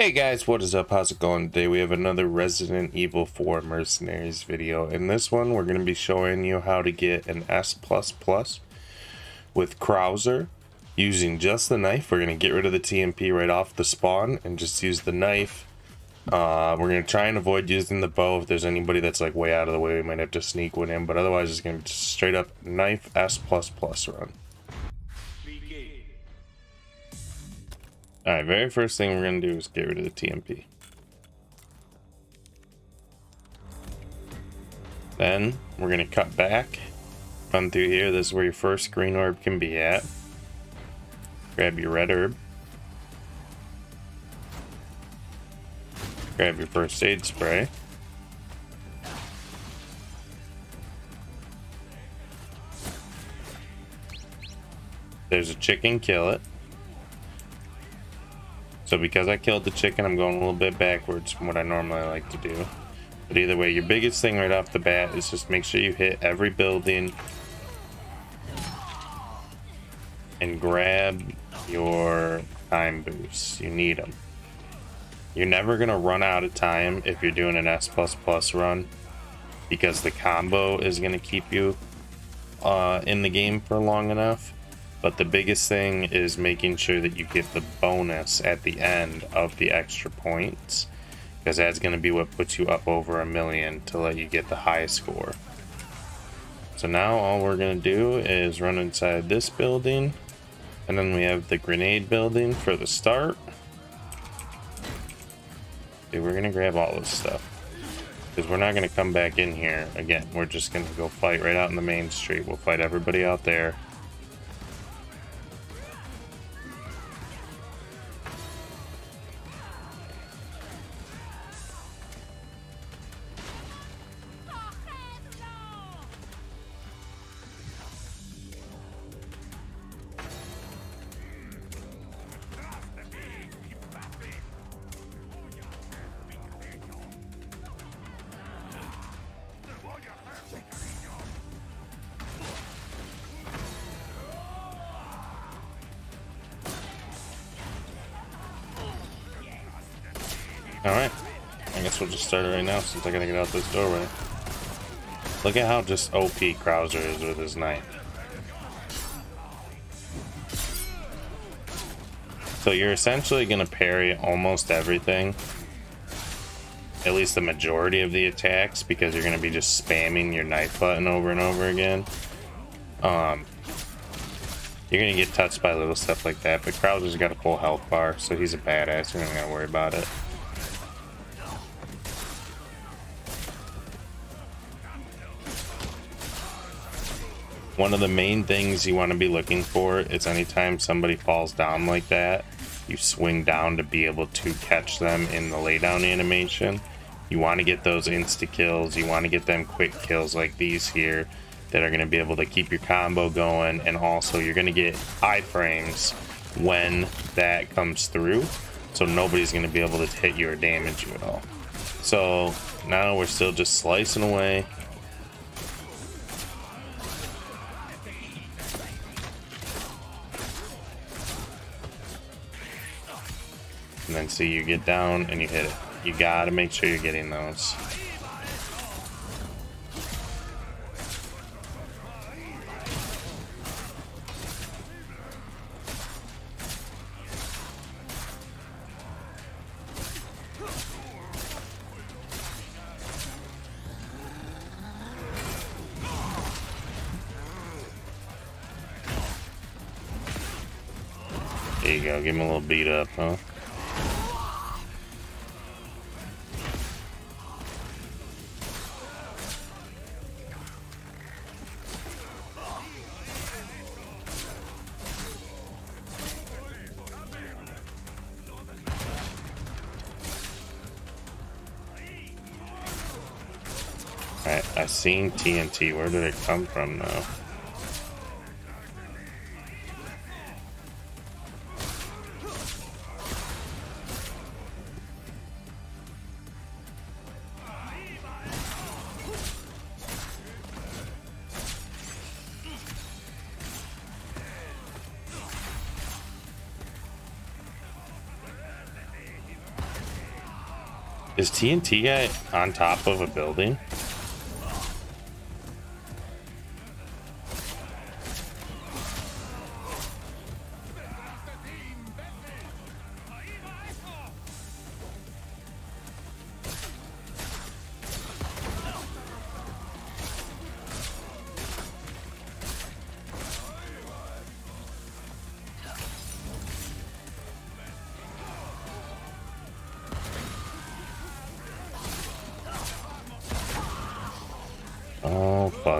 Hey guys, what is up? How's it going today? We have another Resident Evil 4 Mercenaries video. In this one, we're going to be showing you how to get an S++ with Krauser using just the knife. We're going to get rid of the TMP right off the spawn and just use the knife. Uh, we're going to try and avoid using the bow. If there's anybody that's like way out of the way, we might have to sneak one in. But otherwise, it's going to be straight up knife S++ run. Alright, very first thing we're going to do is get rid of the TMP. Then we're going to cut back, run through here. This is where your first green orb can be at. Grab your red herb. Grab your first aid spray. There's a chicken, kill it. So because I killed the chicken, I'm going a little bit backwards from what I normally like to do. But either way, your biggest thing right off the bat is just make sure you hit every building and grab your time boosts. You need them. You're never going to run out of time if you're doing an S++ run because the combo is going to keep you uh, in the game for long enough. But the biggest thing is making sure that you get the bonus at the end of the extra points. Because that's going to be what puts you up over a million to let you get the high score. So now all we're going to do is run inside this building. And then we have the grenade building for the start. We're going to grab all this stuff. Because we're not going to come back in here again. We're just going to go fight right out in the main street. We'll fight everybody out there. Alright. I guess we'll just start it right now since I gotta get out this doorway. Look at how just OP Krauser is with his knife. So you're essentially gonna parry almost everything. At least the majority of the attacks because you're gonna be just spamming your knife button over and over again. Um, you're gonna get touched by little stuff like that, but Krauser's got a full health bar, so he's a badass. You're not gonna worry about it. One of the main things you want to be looking for is anytime somebody falls down like that, you swing down to be able to catch them in the laydown animation. You want to get those insta kills. You want to get them quick kills like these here that are going to be able to keep your combo going. And also you're going to get iframes when that comes through. So nobody's going to be able to hit you or damage you at all. So now we're still just slicing away. And then see you get down and you hit it. You gotta make sure you're getting those. There you go, give him a little beat up, huh? I, I seen TNT. Where did it come from, though? Is TNT uh, on top of a building?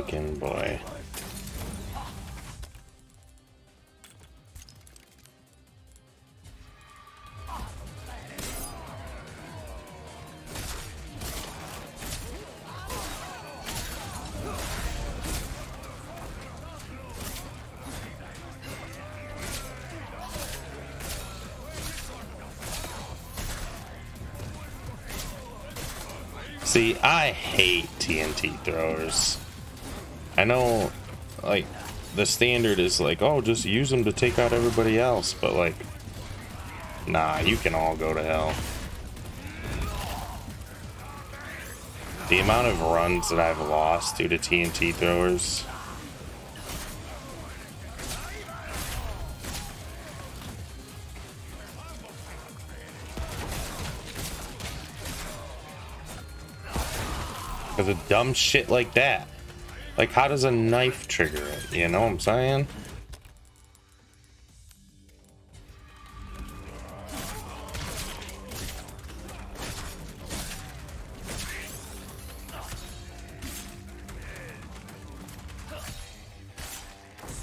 Fucking boy. See, I hate TNT throwers. I know, like, the standard is like, oh, just use them to take out everybody else, but like, nah, you can all go to hell. The amount of runs that I've lost due to TNT throwers. Because of dumb shit like that. Like, how does a knife trigger it? You know what I'm saying?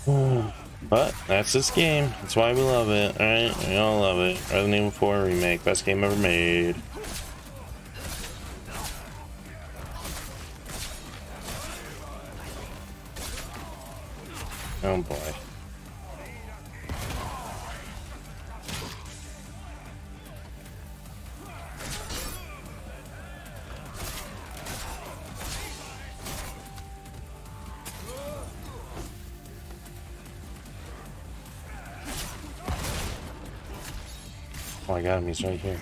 But that's this game. That's why we love it. Alright, we all love it. Resident Evil 4 Remake. Best game ever made. Oh boy. Oh, I got him. He's right here.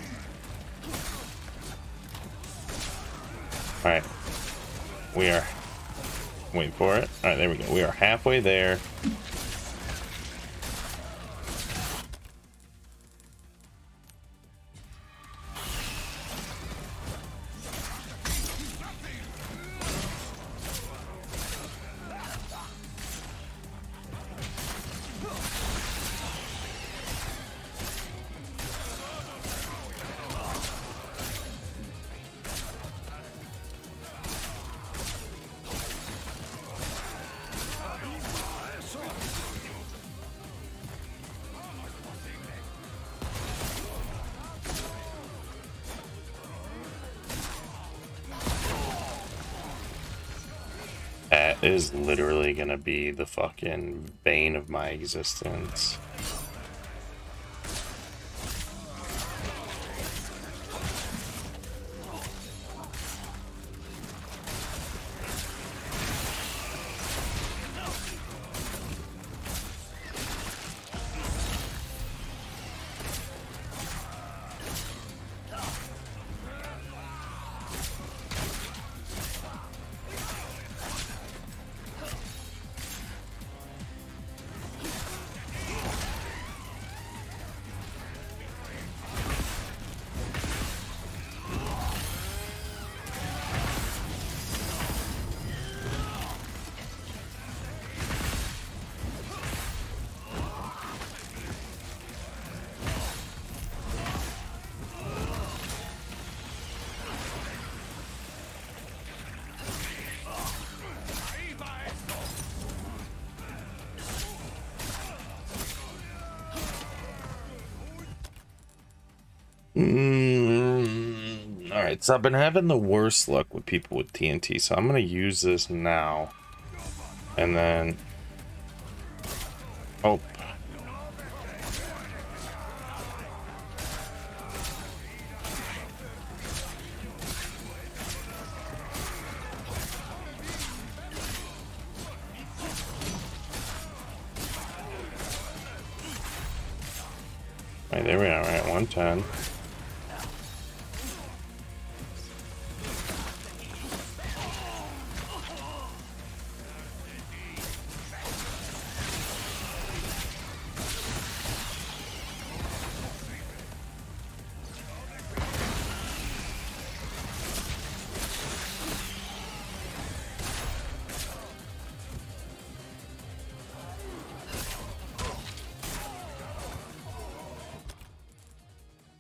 Alright. We are Wait for it. All right, there we go. We are halfway there. Is literally gonna be the fucking bane of my existence. Mm, all right, so I've been having the worst luck with people with TNT, so I'm gonna use this now, and then oh. Right, there we are, right, 110.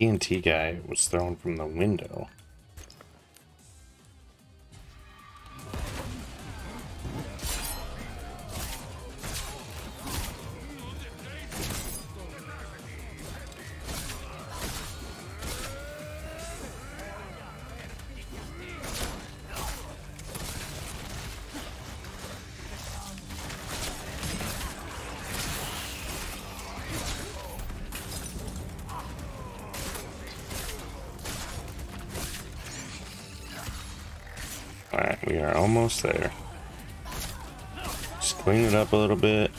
TNT guy was thrown from the window. We are almost there. Just clean it up a little bit.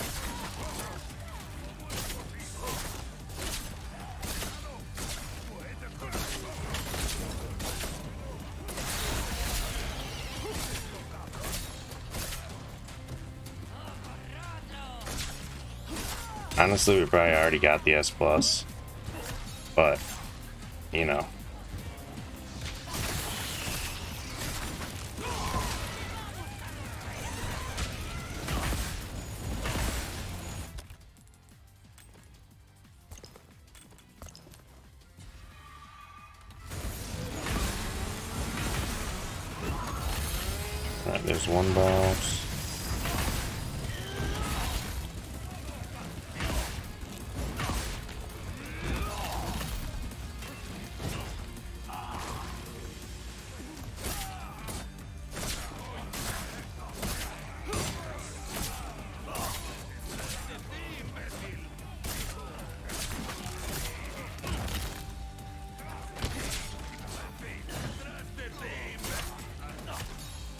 Honestly, we probably already got the S plus, but you know. There's one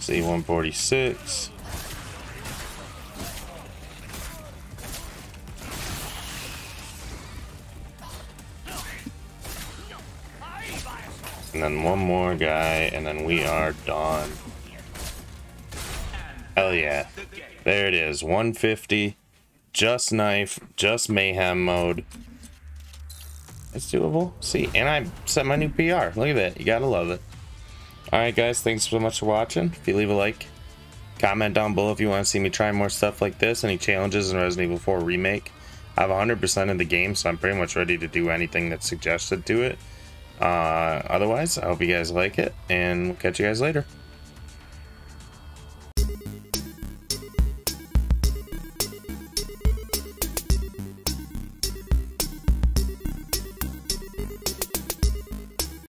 boss. C-146. And then one more guy, and then we are done. Hell yeah. There it is, 150. Just knife, just mayhem mode. It's doable. See, and I set my new PR. Look at that. You gotta love it. Alright guys, thanks so much for watching. If you leave a like, comment down below if you want to see me try more stuff like this, any challenges in Resident Evil 4 Remake. I have 100% of the game, so I'm pretty much ready to do anything that's suggested to it. Uh, otherwise, I hope you guys like it, and we'll catch you guys later.